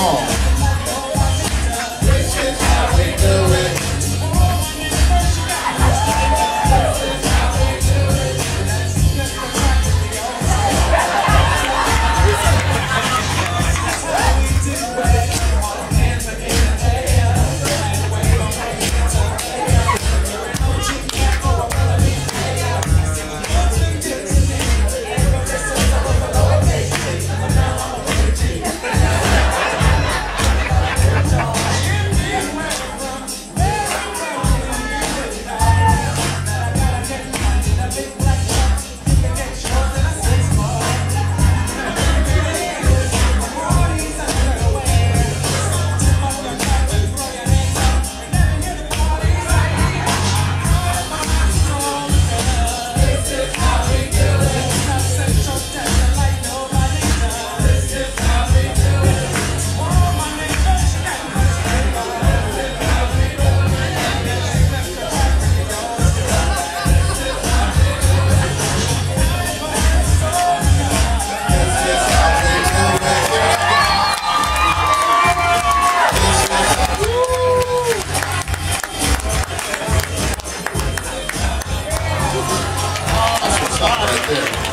어. 对